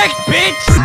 Correct, bitch!